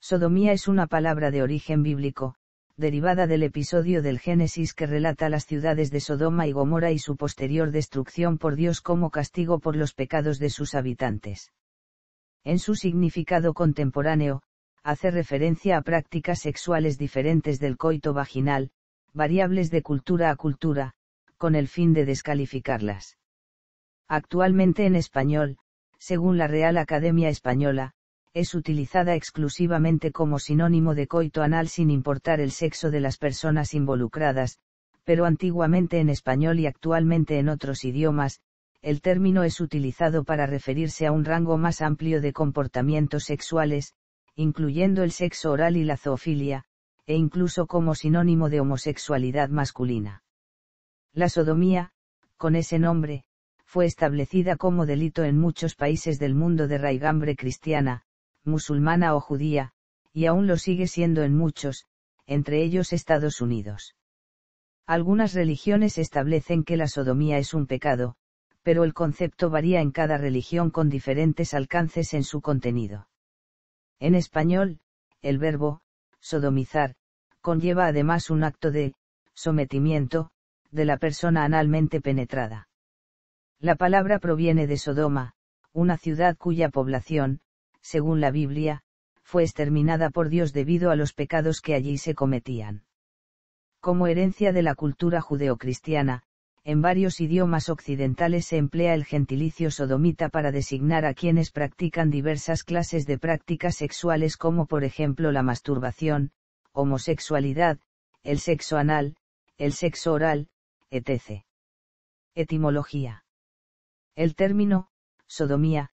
Sodomía es una palabra de origen bíblico, derivada del episodio del Génesis que relata las ciudades de Sodoma y Gomorra y su posterior destrucción por Dios como castigo por los pecados de sus habitantes. En su significado contemporáneo, hace referencia a prácticas sexuales diferentes del coito vaginal, variables de cultura a cultura, con el fin de descalificarlas. Actualmente en español, según la Real Academia Española, es utilizada exclusivamente como sinónimo de coito anal sin importar el sexo de las personas involucradas, pero antiguamente en español y actualmente en otros idiomas, el término es utilizado para referirse a un rango más amplio de comportamientos sexuales, incluyendo el sexo oral y la zoofilia, e incluso como sinónimo de homosexualidad masculina. La sodomía, con ese nombre, fue establecida como delito en muchos países del mundo de raigambre cristiana, musulmana o judía, y aún lo sigue siendo en muchos, entre ellos Estados Unidos. Algunas religiones establecen que la sodomía es un pecado, pero el concepto varía en cada religión con diferentes alcances en su contenido. En español, el verbo, sodomizar, conlleva además un acto de, sometimiento, de la persona analmente penetrada. La palabra proviene de Sodoma, una ciudad cuya población, según la Biblia, fue exterminada por Dios debido a los pecados que allí se cometían. Como herencia de la cultura judeocristiana, en varios idiomas occidentales se emplea el gentilicio sodomita para designar a quienes practican diversas clases de prácticas sexuales como por ejemplo la masturbación, homosexualidad, el sexo anal, el sexo oral, etc. Etimología. El término, sodomía,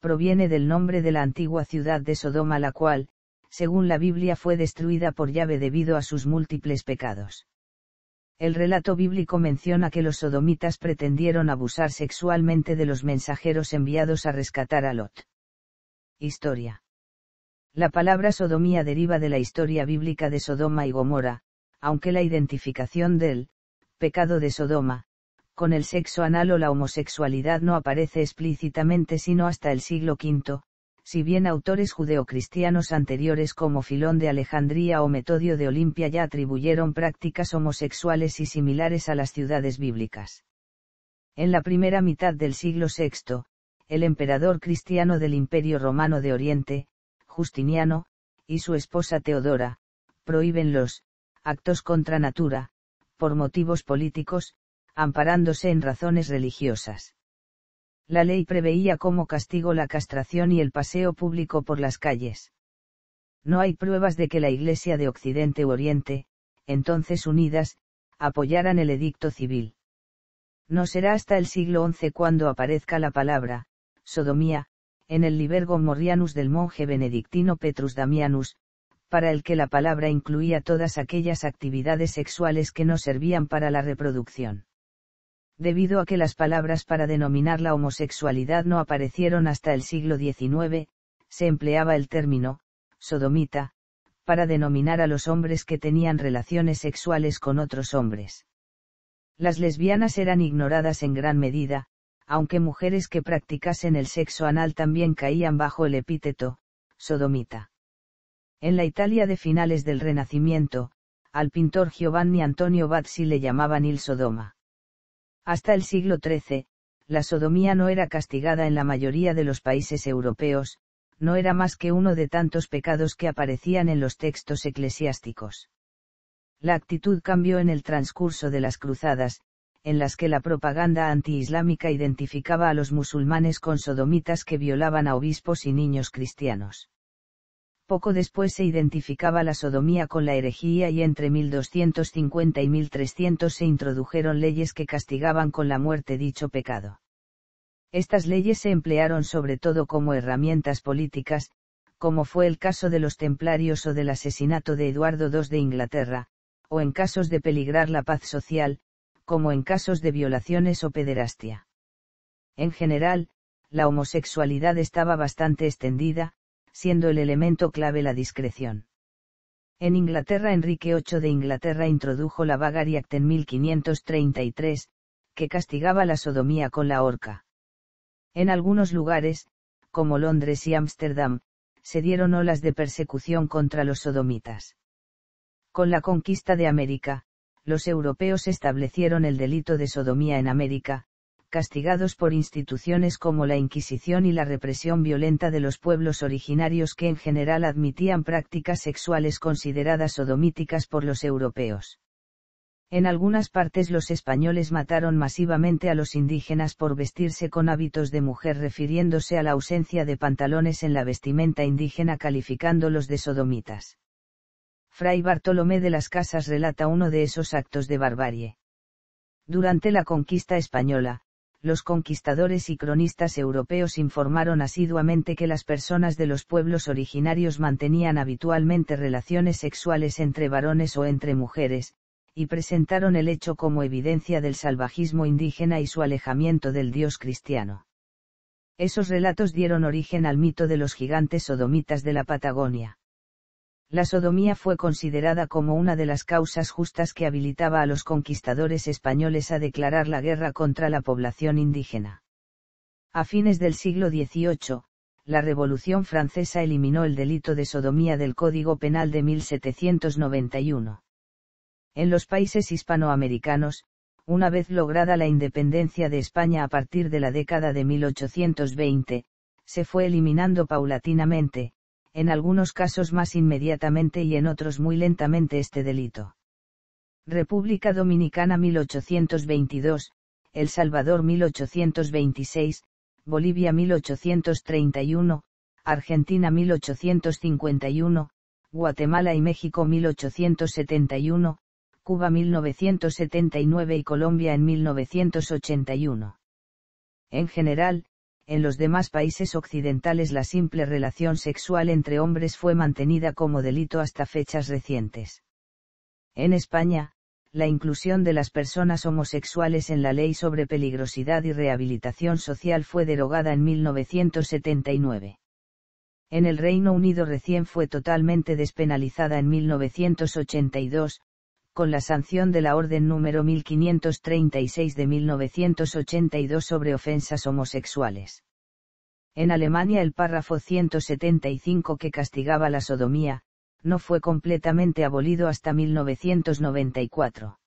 proviene del nombre de la antigua ciudad de Sodoma la cual, según la Biblia fue destruida por llave debido a sus múltiples pecados. El relato bíblico menciona que los sodomitas pretendieron abusar sexualmente de los mensajeros enviados a rescatar a Lot. Historia. La palabra sodomía deriva de la historia bíblica de Sodoma y Gomorra, aunque la identificación del pecado de Sodoma, con el sexo anal o la homosexualidad no aparece explícitamente sino hasta el siglo V, si bien autores judeocristianos anteriores como Filón de Alejandría o Metodio de Olimpia ya atribuyeron prácticas homosexuales y similares a las ciudades bíblicas. En la primera mitad del siglo VI, el emperador cristiano del Imperio Romano de Oriente, Justiniano, y su esposa Teodora, prohíben los actos contra natura, por motivos políticos, amparándose en razones religiosas. La ley preveía como castigo la castración y el paseo público por las calles. No hay pruebas de que la Iglesia de Occidente u Oriente, entonces unidas, apoyaran el edicto civil. No será hasta el siglo XI cuando aparezca la palabra, sodomía, en el Libergo Morrianus del monje benedictino Petrus Damianus, para el que la palabra incluía todas aquellas actividades sexuales que no servían para la reproducción debido a que las palabras para denominar la homosexualidad no aparecieron hasta el siglo XIX, se empleaba el término, sodomita, para denominar a los hombres que tenían relaciones sexuales con otros hombres. Las lesbianas eran ignoradas en gran medida, aunque mujeres que practicasen el sexo anal también caían bajo el epíteto, sodomita. En la Italia de finales del Renacimiento, al pintor Giovanni Antonio Bazzi le llamaban il Sodoma. Hasta el siglo XIII, la sodomía no era castigada en la mayoría de los países europeos, no era más que uno de tantos pecados que aparecían en los textos eclesiásticos. La actitud cambió en el transcurso de las cruzadas, en las que la propaganda antiislámica identificaba a los musulmanes con sodomitas que violaban a obispos y niños cristianos. Poco después se identificaba la sodomía con la herejía y entre 1250 y 1300 se introdujeron leyes que castigaban con la muerte dicho pecado. Estas leyes se emplearon sobre todo como herramientas políticas, como fue el caso de los templarios o del asesinato de Eduardo II de Inglaterra, o en casos de peligrar la paz social, como en casos de violaciones o pederastia. En general, la homosexualidad estaba bastante extendida, siendo el elemento clave la discreción. En Inglaterra Enrique VIII de Inglaterra introdujo la Bagari Act en 1533, que castigaba la sodomía con la horca. En algunos lugares, como Londres y Ámsterdam, se dieron olas de persecución contra los sodomitas. Con la conquista de América, los europeos establecieron el delito de sodomía en América, castigados por instituciones como la Inquisición y la represión violenta de los pueblos originarios que en general admitían prácticas sexuales consideradas sodomíticas por los europeos. En algunas partes los españoles mataron masivamente a los indígenas por vestirse con hábitos de mujer refiriéndose a la ausencia de pantalones en la vestimenta indígena calificándolos de sodomitas. Fray Bartolomé de las Casas relata uno de esos actos de barbarie. Durante la conquista española, los conquistadores y cronistas europeos informaron asiduamente que las personas de los pueblos originarios mantenían habitualmente relaciones sexuales entre varones o entre mujeres, y presentaron el hecho como evidencia del salvajismo indígena y su alejamiento del Dios cristiano. Esos relatos dieron origen al mito de los gigantes sodomitas de la Patagonia. La sodomía fue considerada como una de las causas justas que habilitaba a los conquistadores españoles a declarar la guerra contra la población indígena. A fines del siglo XVIII, la Revolución Francesa eliminó el delito de sodomía del Código Penal de 1791. En los países hispanoamericanos, una vez lograda la independencia de España a partir de la década de 1820, se fue eliminando paulatinamente, en algunos casos más inmediatamente y en otros muy lentamente este delito. República Dominicana 1822, El Salvador 1826, Bolivia 1831, Argentina 1851, Guatemala y México 1871, Cuba 1979 y Colombia en 1981. En general, en los demás países occidentales la simple relación sexual entre hombres fue mantenida como delito hasta fechas recientes. En España, la inclusión de las personas homosexuales en la ley sobre peligrosidad y rehabilitación social fue derogada en 1979. En el Reino Unido recién fue totalmente despenalizada en 1982, con la sanción de la Orden número 1536 de 1982 sobre ofensas homosexuales. En Alemania el párrafo 175 que castigaba la sodomía, no fue completamente abolido hasta 1994.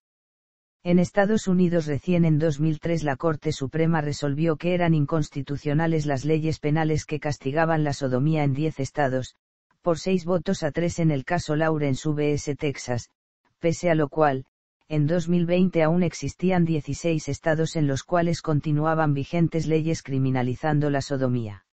En Estados Unidos recién en 2003 la Corte Suprema resolvió que eran inconstitucionales las leyes penales que castigaban la sodomía en 10 estados, por 6 votos a 3 en el caso Lawrence vs. Texas, pese a lo cual, en 2020 aún existían 16 estados en los cuales continuaban vigentes leyes criminalizando la sodomía.